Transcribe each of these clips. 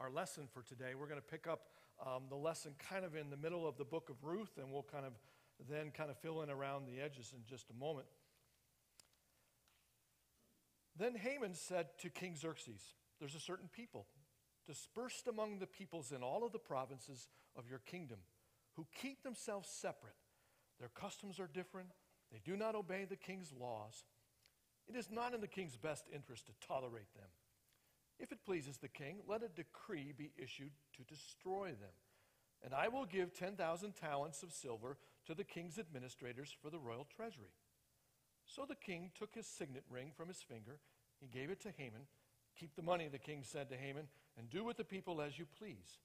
our lesson for today. We're going to pick up um, the lesson kind of in the middle of the book of Ruth, and we'll kind of then kind of fill in around the edges in just a moment. Then Haman said to King Xerxes, There's a certain people dispersed among the peoples in all of the provinces of your kingdom who keep themselves separate. Their customs are different, they do not obey the king's laws. It is not in the king's best interest to tolerate them. If it pleases the king, let a decree be issued to destroy them. And I will give 10,000 talents of silver to the king's administrators for the royal treasury. So the king took his signet ring from his finger. He gave it to Haman. Keep the money, the king said to Haman, and do with the people as you please.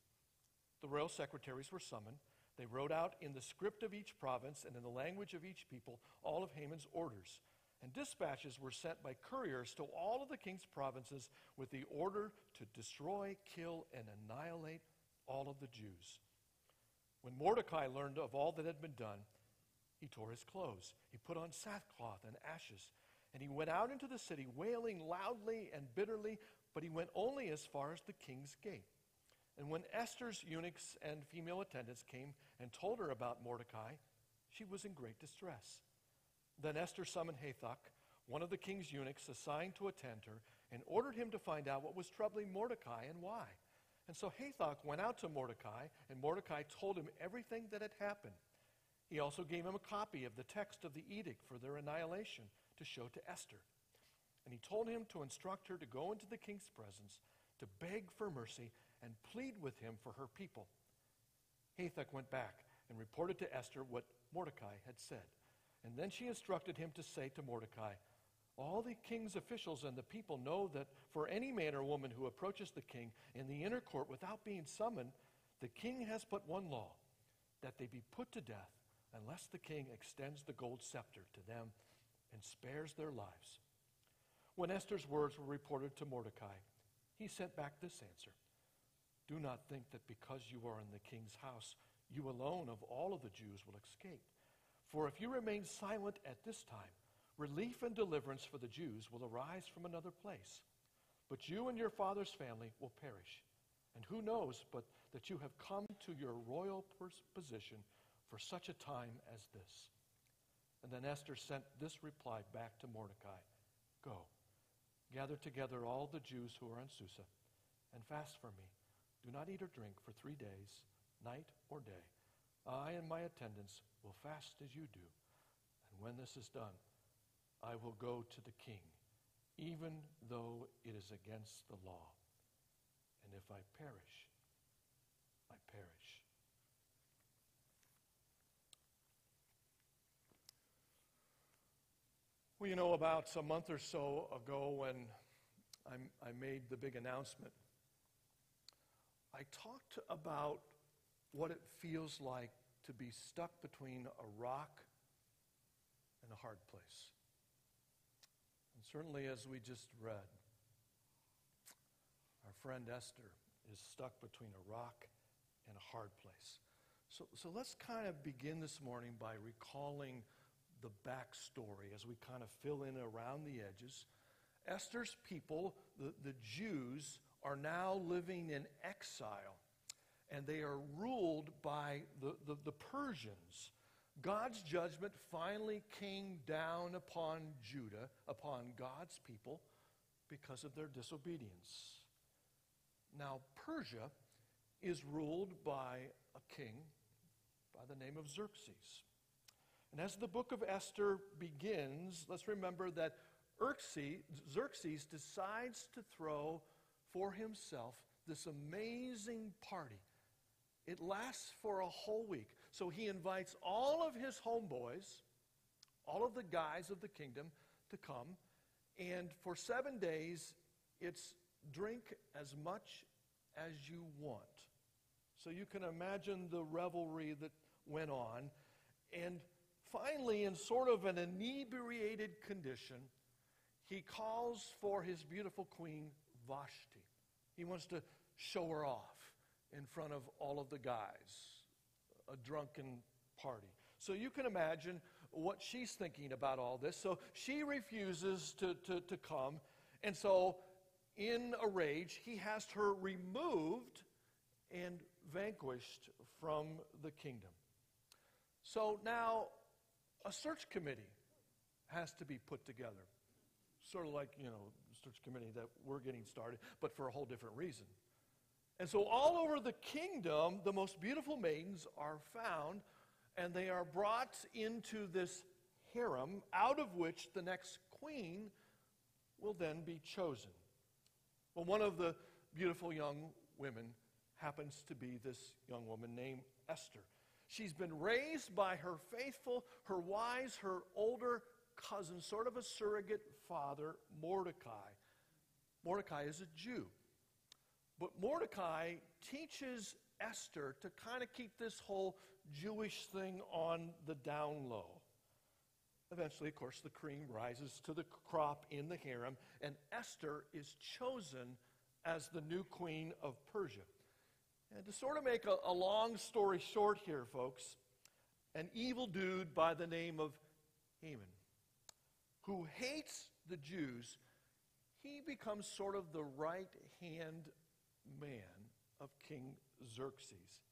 The royal secretaries were summoned. They wrote out in the script of each province and in the language of each people all of Haman's orders. And dispatches were sent by couriers to all of the king's provinces with the order to destroy, kill, and annihilate all of the Jews. When Mordecai learned of all that had been done, he tore his clothes. He put on sackcloth and ashes, and he went out into the city wailing loudly and bitterly, but he went only as far as the king's gate. And when Esther's eunuchs and female attendants came and told her about Mordecai, she was in great distress. Then Esther summoned Hathach, one of the king's eunuchs assigned to attend her, and ordered him to find out what was troubling Mordecai and why. And so Hathach went out to Mordecai, and Mordecai told him everything that had happened. He also gave him a copy of the text of the edict for their annihilation to show to Esther. And he told him to instruct her to go into the king's presence, to beg for mercy, and plead with him for her people. Hathach went back and reported to Esther what Mordecai had said. And then she instructed him to say to Mordecai, All the king's officials and the people know that for any man or woman who approaches the king in the inner court without being summoned, the king has but one law that they be put to death unless the king extends the gold scepter to them and spares their lives. When Esther's words were reported to Mordecai, he sent back this answer Do not think that because you are in the king's house, you alone of all of the Jews will escape. For if you remain silent at this time, relief and deliverance for the Jews will arise from another place. But you and your father's family will perish. And who knows but that you have come to your royal position for such a time as this? And then Esther sent this reply back to Mordecai Go, gather together all the Jews who are in Susa, and fast for me. Do not eat or drink for three days, night or day. I and my attendants will fast as you do. And when this is done, I will go to the king, even though it is against the law. And if I perish, I perish. Well, you know, about a month or so ago when I, I made the big announcement, I talked about what it feels like to be stuck between a rock and a hard place. And certainly, as we just read, our friend Esther is stuck between a rock and a hard place. So, so let's kind of begin this morning by recalling the backstory as we kind of fill in around the edges. Esther's people, the, the Jews, are now living in exile and they are ruled by the, the, the, Persians. God's judgment finally came down upon Judah, upon God's people, because of their disobedience. Now, Persia is ruled by a king by the name of Xerxes. And as the book of Esther begins, let's remember that Xerxes decides to throw for himself this amazing party it lasts for a whole week. So he invites all of his homeboys, all of the guys of the kingdom, to come. And for seven days, it's drink as much as you want. So you can imagine the revelry that went on. And finally, in sort of an inebriated condition, he calls for his beautiful queen, Vashti. He wants to show her off in front of all of the guys, a drunken party. So you can imagine what she's thinking about all this. So she refuses to, to, to come. And so in a rage, he has her removed and vanquished from the kingdom. So now a search committee has to be put together. Sort of like, you know, search committee that we're getting started, but for a whole different reason. And so all over the kingdom, the most beautiful maidens are found, and they are brought into this harem, out of which the next queen will then be chosen. Well, one of the beautiful young women happens to be this young woman named Esther. She's been raised by her faithful, her wise, her older cousin, sort of a surrogate father, Mordecai. Mordecai is a Jew. But Mordecai teaches Esther to kind of keep this whole Jewish thing on the down low. Eventually, of course, the cream rises to the crop in the harem, and Esther is chosen as the new queen of Persia. And to sort of make a, a long story short here, folks, an evil dude by the name of Haman, who hates the Jews, he becomes sort of the right hand man of King Xerxes.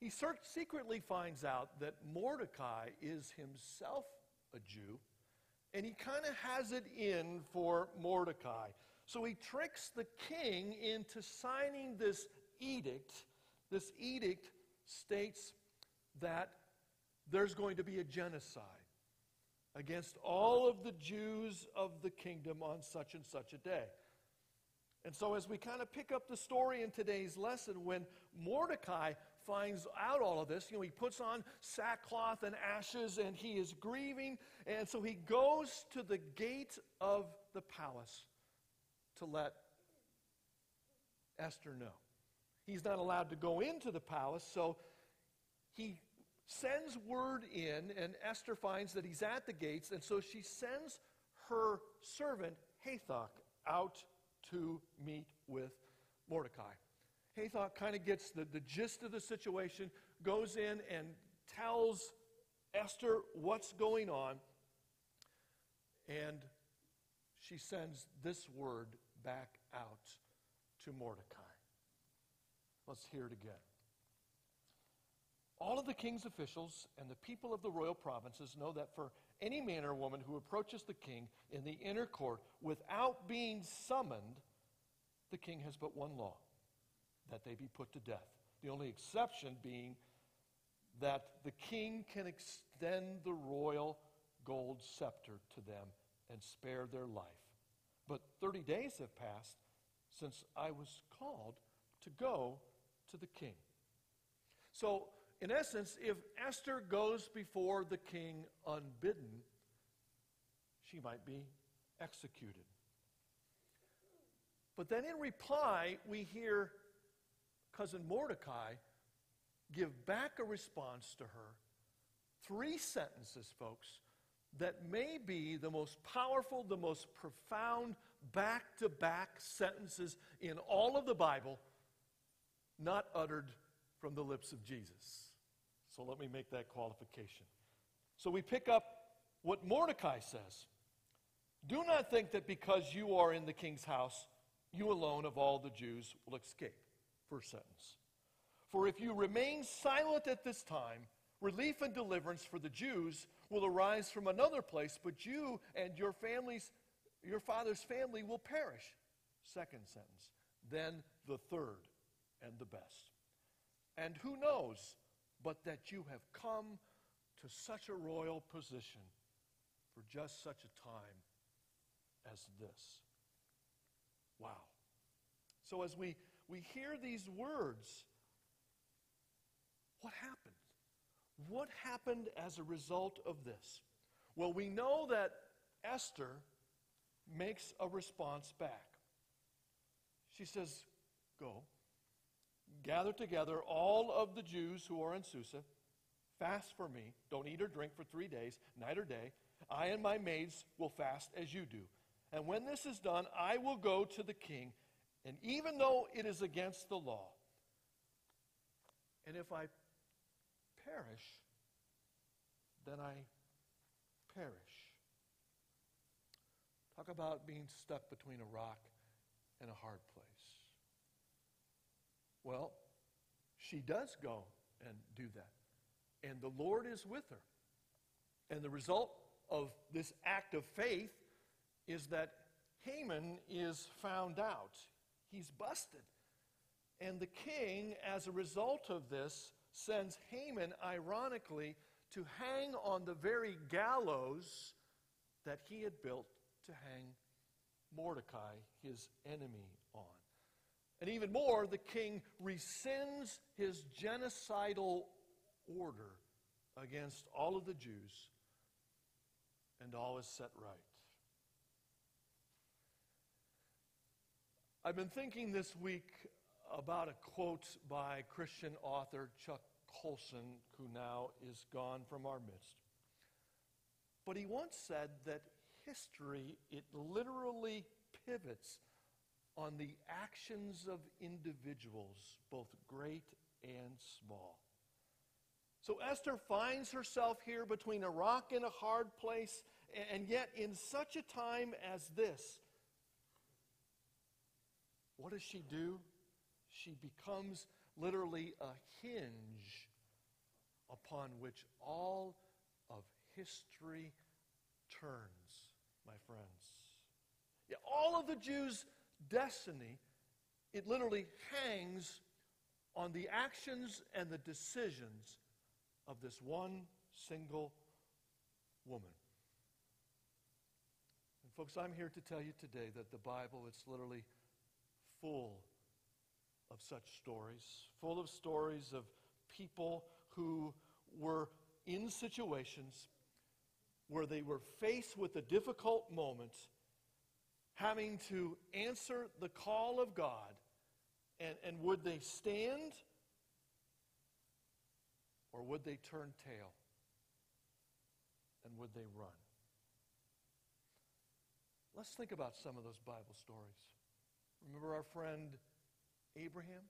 He secretly finds out that Mordecai is himself a Jew, and he kind of has it in for Mordecai. So he tricks the king into signing this edict. This edict states that there's going to be a genocide against all of the Jews of the kingdom on such and such a day. And so, as we kind of pick up the story in today's lesson, when Mordecai finds out all of this, you know, he puts on sackcloth and ashes and he is grieving. And so he goes to the gate of the palace to let Esther know. He's not allowed to go into the palace, so he sends word in, and Esther finds that he's at the gates, and so she sends her servant, Hathach, out to meet with Mordecai. Hathach kind of gets the, the gist of the situation, goes in and tells Esther what's going on, and she sends this word back out to Mordecai. Let's hear it again. All of the king's officials and the people of the royal provinces know that for any man or woman who approaches the king in the inner court without being summoned, the king has but one law that they be put to death. The only exception being that the king can extend the royal gold scepter to them and spare their life. But 30 days have passed since I was called to go to the king. So, in essence, if Esther goes before the king unbidden, she might be executed. But then in reply, we hear cousin Mordecai give back a response to her. Three sentences, folks, that may be the most powerful, the most profound back to back sentences in all of the Bible not uttered from the lips of Jesus. So let me make that qualification. So we pick up what Mordecai says Do not think that because you are in the king's house, you alone of all the Jews will escape. First sentence. For if you remain silent at this time, relief and deliverance for the Jews will arise from another place, but you and your families, your father's family will perish. Second sentence. Then the third and the best. And who knows but that you have come to such a royal position for just such a time as this. Wow. So as we, we hear these words, what happened? What happened as a result of this? Well, we know that Esther makes a response back. She says, Go, gather together all of the Jews who are in Susa, fast for me, don't eat or drink for three days, night or day. I and my maids will fast as you do. And when this is done, I will go to the king, and even though it is against the law, and if I perish, then I perish. Talk about being stuck between a rock and a hard place. Well, she does go and do that. And the Lord is with her. And the result of this act of faith is that Haman is found out. He's busted. And the king, as a result of this, sends Haman, ironically, to hang on the very gallows that he had built to hang Mordecai, his enemy. And even more, the king rescinds his genocidal order against all of the Jews, and all is set right. I've been thinking this week about a quote by Christian author Chuck Colson, who now is gone from our midst. But he once said that history, it literally pivots on the actions of individuals, both great and small. So Esther finds herself here between a rock and a hard place, and yet in such a time as this, what does she do? She becomes literally a hinge upon which all of history turns, my friends. Yeah, all of the Jews' destiny, it literally hangs on the actions and the decisions of this one single woman. And folks, I'm here to tell you today that the Bible, it's literally full of such stories, full of stories of people who were in situations where they were faced with a difficult moment, having to answer the call of God. And, and would they stand or would they turn tail? And would they run? Let's think about some of those Bible stories. Remember our friend Abraham?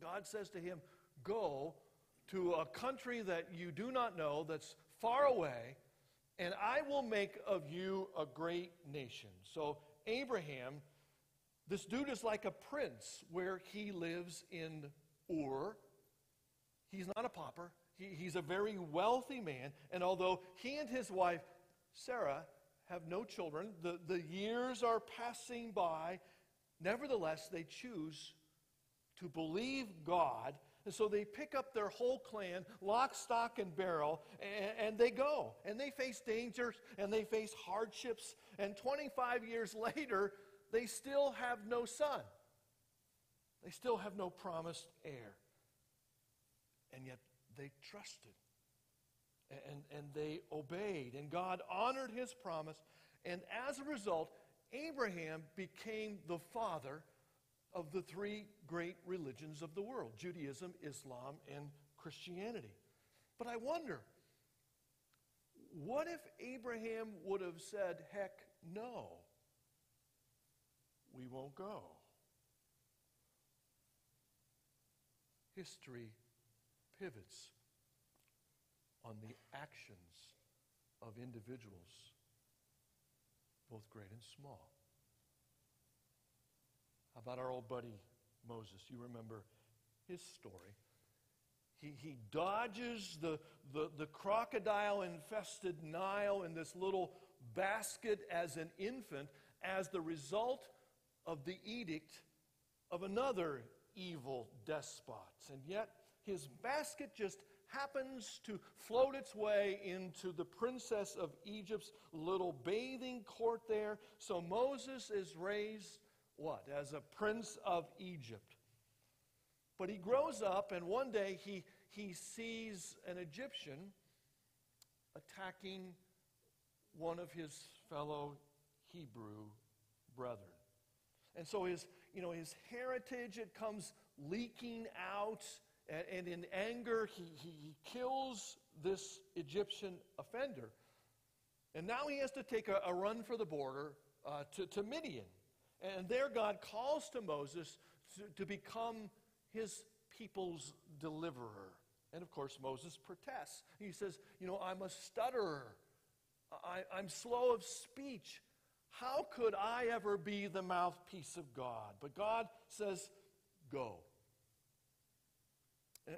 God says to him, Go to a country that you do not know, that's far away, and I will make of you a great nation. So, Abraham, this dude is like a prince where he lives in Ur. He's not a pauper, he, he's a very wealthy man. And although he and his wife, Sarah, have no children, the, the years are passing by, nevertheless, they choose to believe God. And so they pick up their whole clan, lock, stock, and barrel, and, and, they go. And they face dangers and they face hardships. And 25 years later, they still have no son. They still have no promised heir. And yet they trusted. And, and they obeyed. And God honored his promise. And as a result, Abraham became the father of the three great religions of the world Judaism, Islam, and Christianity. But I wonder, what if Abraham would have said, heck no, we won't go? History pivots on the actions of individuals, both great and small. About our old buddy Moses? You remember his story. He, he dodges the, the, the crocodile infested Nile in this little basket as an infant as the result of the edict of another evil despot. And yet, his basket just happens to float its way into the princess of Egypt's little bathing court there. So Moses is raised what? As a prince of Egypt. But he grows up, and one day he, he sees an Egyptian attacking one of his fellow Hebrew brethren. And so his, you know, his heritage, it comes leaking out, and, and in anger, he, he, he kills this Egyptian offender. And now he has to take a, a run for the border uh, to, to Midian. And there God calls to Moses to, to become his people's deliverer. And of course, Moses protests. He says, You know, I'm a stutterer, I, am slow of speech. How could I ever be the mouthpiece of God? But God says, Go.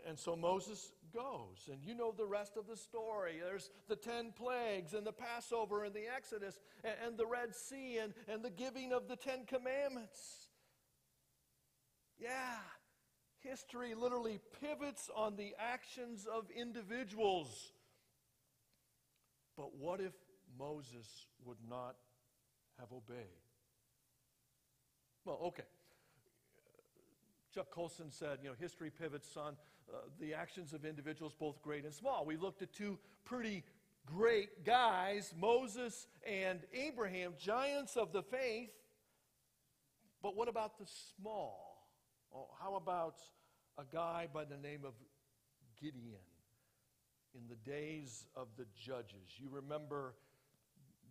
And so Moses goes. And you know the rest of the story. There's the ten plagues, and the Passover, and the Exodus, and, the Red Sea, and, and the giving of the Ten Commandments. Yeah, history literally pivots on the actions of individuals. But what if Moses would not have obeyed? Well, okay. Chuck Colson said, you know, history pivots on uh, the actions of individuals, both great and small. We looked at two pretty great guys, Moses and Abraham, giants of the faith. But what about the small? Oh, how about a guy by the name of Gideon in the days of the judges? You remember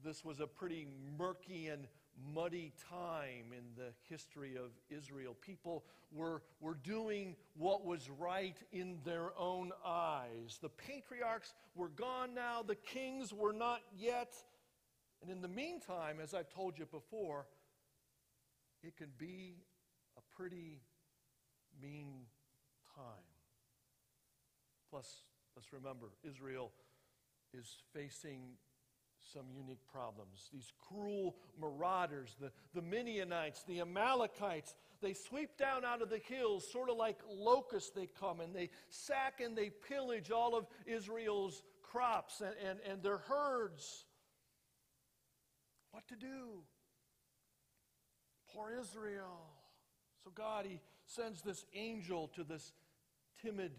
this was a pretty murky and muddy time in the history of Israel. People were, were doing what was right in their own eyes. The patriarchs were gone now, the kings were not yet. And in the meantime, as I've told you before, it can be a pretty mean time. Plus, let's remember, Israel is facing some unique problems. These cruel marauders, the, the Midianites, the Amalekites, they sweep down out of the hills, sort of like locusts, they come and they sack and they pillage all of Israel's crops and, and, and their herds. What to do? Poor Israel. So God, He sends this angel to this timid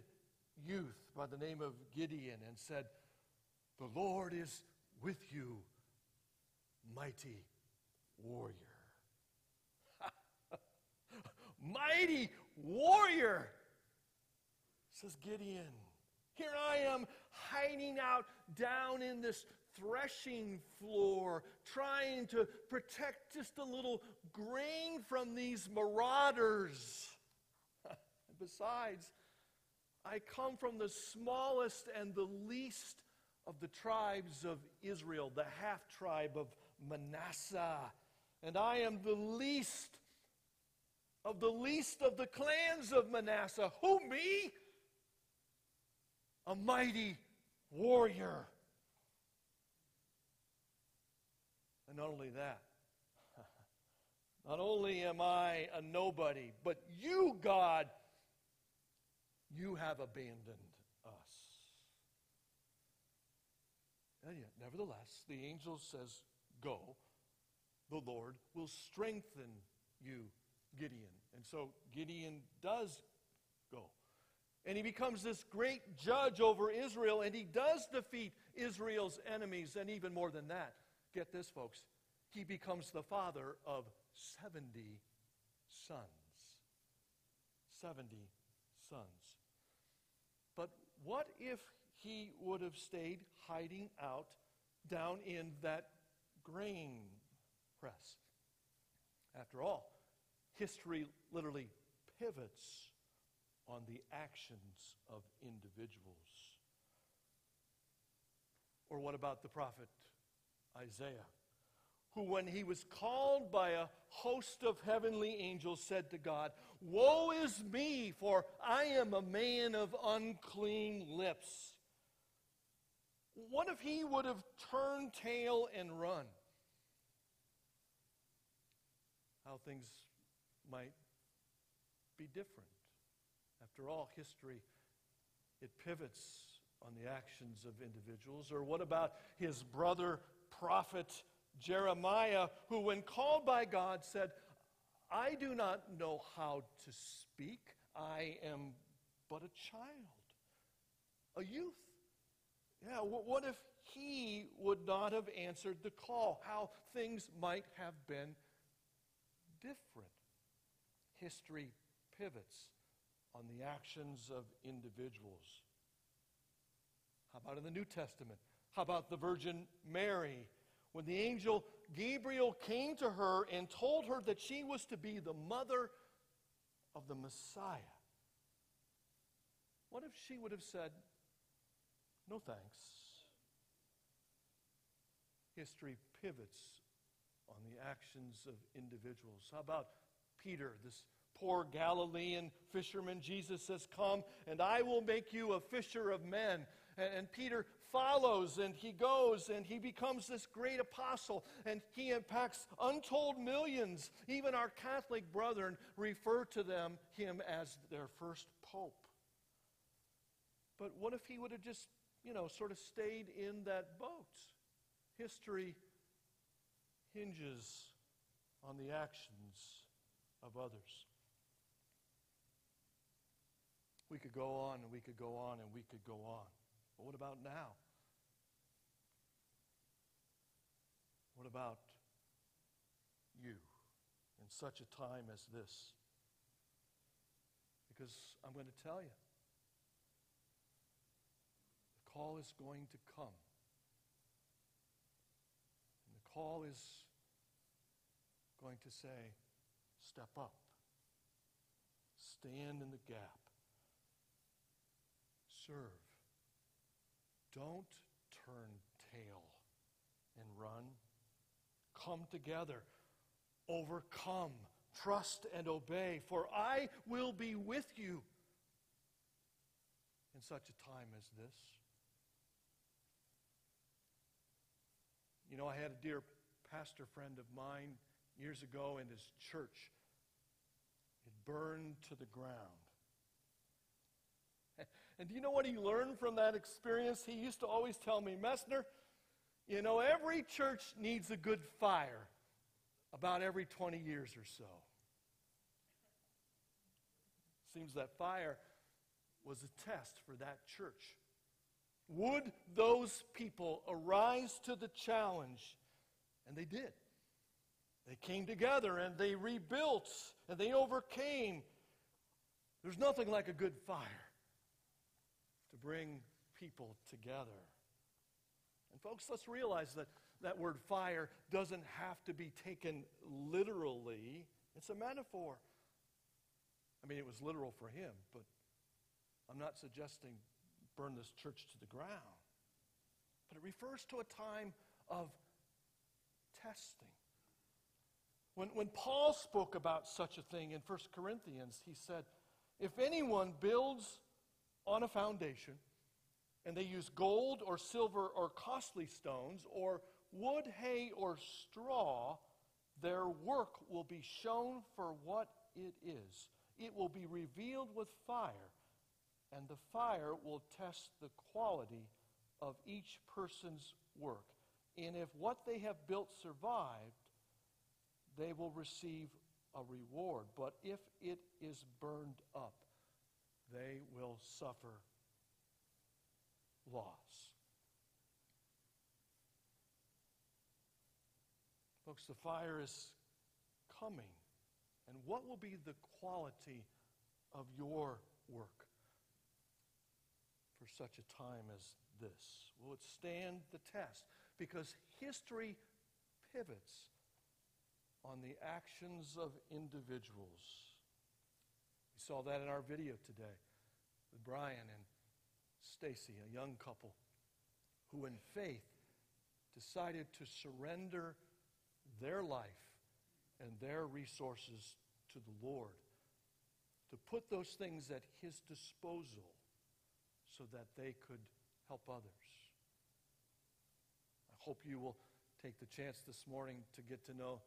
youth by the name of Gideon and said, The Lord is with you, mighty warrior. mighty warrior, says Gideon. Here I am hiding out down in this threshing floor, trying to protect just a little grain from these marauders. Besides, I come from the smallest and the least of the tribes of Israel, the half tribe of Manasseh. And I am the least of the least of the clans of Manasseh. Who, me? A mighty warrior. And not only that, not only am I a nobody, but you, God, you have abandoned And yet, nevertheless, the angel says, Go. The Lord will strengthen you, Gideon. And so Gideon does go. And he becomes this great judge over Israel, and he does defeat Israel's enemies. And even more than that, get this, folks, he becomes the father of 70 sons. 70 sons. But what if he would have stayed hiding out down in that grain press. After all, history literally pivots on the actions of individuals. Or what about the prophet Isaiah, who, when he was called by a host of heavenly angels, said to God, Woe is me, for I am a man of unclean lips what if he would have turned tail and run? How things might be different. After all, history, it pivots on the actions of individuals. Or what about his brother prophet Jeremiah, who, when called by God, said, I do not know how to speak. I am but a child, a youth. Yeah, what if he would not have answered the call? How things might have been different. History pivots on the actions of individuals. How about in the New Testament? How about the Virgin Mary? When the angel Gabriel came to her and told her that she was to be the mother of the Messiah, what if she would have said, no thanks. History pivots on the actions of individuals. How about Peter, this poor Galilean fisherman? Jesus says, Come, and I will make you a fisher of men. And, Peter follows and he goes and he becomes this great apostle and he impacts untold millions. Even our Catholic brethren refer to them him as their first pope. But what if he would have just, you know, sort of stayed in that boat? History hinges on the actions of others. We could go on and we could go on and we could go on. But what about now? What about you in such a time as this? Because I'm going to tell you, call is going to come. And the call is going to say, step up, stand in the gap, serve. Don't turn tail and run. Come together, overcome, trust, and obey, for I will be with you in such a time as this. You know, I had a dear pastor friend of mine years ago in his church. It burned to the ground. And do you know what he learned from that experience? He used to always tell me, Messner, you know, every church needs a good fire about every 20 years or so. Seems that fire was a test for that church. Would those people arise to the challenge? And they did. They came together and they rebuilt and they overcame. There's nothing like a good fire to bring people together. And folks, let's realize that that word fire doesn't have to be taken literally, it's a metaphor. I mean, it was literal for him, but I'm not suggesting burn this church to the ground. But it refers to a time of testing. When, when Paul spoke about such a thing in 1 Corinthians, he said, If anyone builds on a foundation, and they use gold or silver or costly stones, or wood, hay, or straw, their work will be shown for what it is. It will be revealed with fire, and the fire will test the quality of each person's work. And if what they have built survived, they will receive a reward. But if it is burned up, they will suffer loss. Folks, the fire is coming. And what will be the quality of your work for such a time as this? Will it stand the test? Because history pivots on the actions of individuals. We saw that in our video today with Brian and Stacy, a young couple who, in faith, decided to surrender their life and their resources to the Lord, to put those things at His disposal so that they could help others. I hope you will take the chance this morning to get to know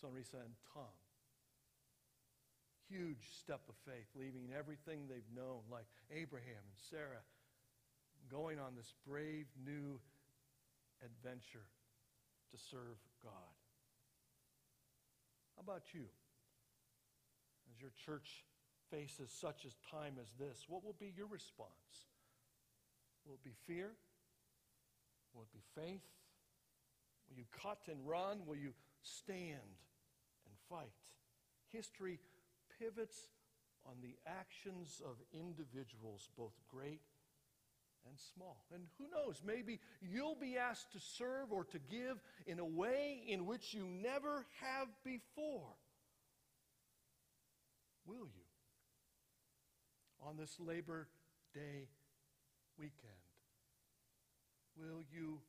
Sonrisa and Tom. Huge step of faith, leaving everything they've known, like Abraham and Sarah, going on this brave new adventure to serve God. How about you? As your church faces such a time as this, what will be your response? Will it be fear? Will it be faith? Will you cut and run? Will you stand and fight? History pivots on the actions of individuals, both great and small. And who knows, maybe you'll be asked to serve or to give in a way in which you never have before. Will you? On this Labor Day weekend, will you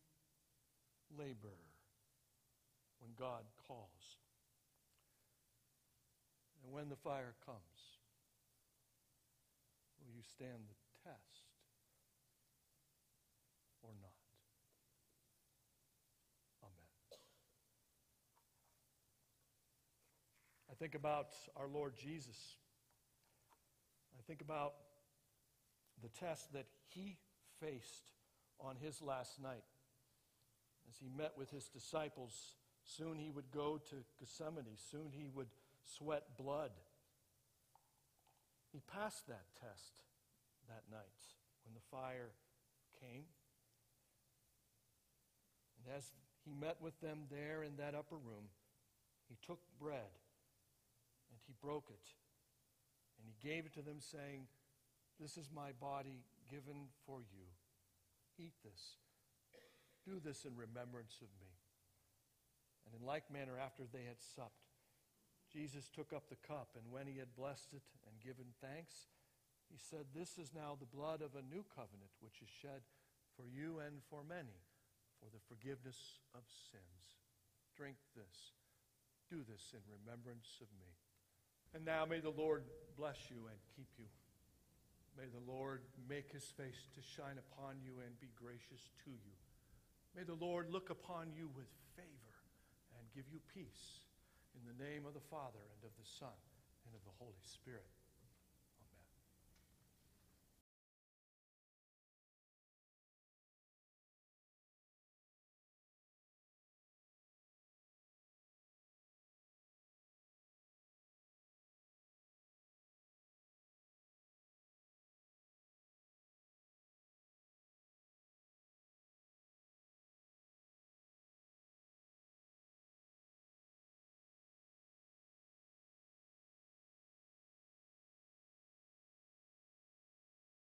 labor when God calls. And when the fire comes, will you stand the test or not? Amen. I think about our Lord Jesus. I think about the test that he faced on his last night as he met with his disciples. Soon he would go to Gethsemane. Soon he would sweat blood. He passed that test that night when the fire came. And as he met with them there in that upper room, he took bread and he broke it. And he gave it to them, saying, This is my body given for you. Eat this. Do this in remembrance of me. And in like manner, after they had supped, Jesus took up the cup, and when he had blessed it and given thanks, he said, This is now the blood of a new covenant, which is shed for you and for many for the forgiveness of sins. Drink this. Do this in remembrance of me. And now may the Lord bless you and keep you. May the Lord make his face to shine upon you and be gracious to you. May the Lord look upon you with favor and give you peace. In the name of the Father, and of the Son, and of the Holy Spirit.